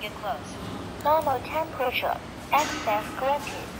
Get close. Normal temperature. Access granted.